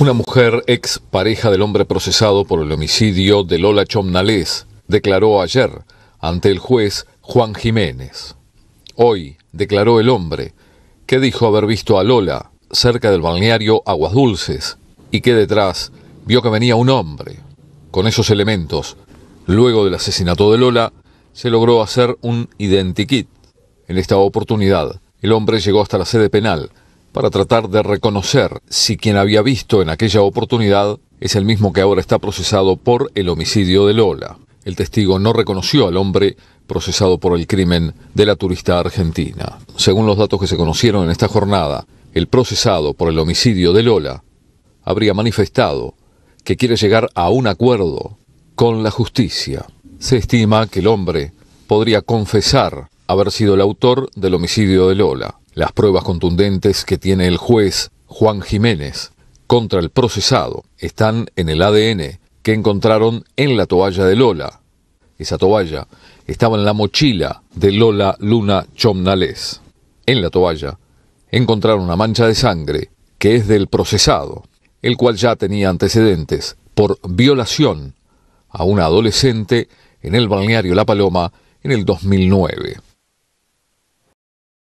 Una mujer ex pareja del hombre procesado por el homicidio de Lola Chomnales declaró ayer ante el juez Juan Jiménez. Hoy declaró el hombre que dijo haber visto a Lola cerca del balneario Aguas Dulces y que detrás vio que venía un hombre. Con esos elementos, luego del asesinato de Lola, se logró hacer un identikit. En esta oportunidad, el hombre llegó hasta la sede penal para tratar de reconocer si quien había visto en aquella oportunidad es el mismo que ahora está procesado por el homicidio de Lola. El testigo no reconoció al hombre procesado por el crimen de la turista argentina. Según los datos que se conocieron en esta jornada, el procesado por el homicidio de Lola habría manifestado que quiere llegar a un acuerdo con la justicia. Se estima que el hombre podría confesar haber sido el autor del homicidio de Lola. Las pruebas contundentes que tiene el juez Juan Jiménez contra el procesado están en el ADN que encontraron en la toalla de Lola. Esa toalla estaba en la mochila de Lola Luna Chomnales. En la toalla encontraron una mancha de sangre que es del procesado, el cual ya tenía antecedentes por violación a una adolescente en el balneario La Paloma en el 2009.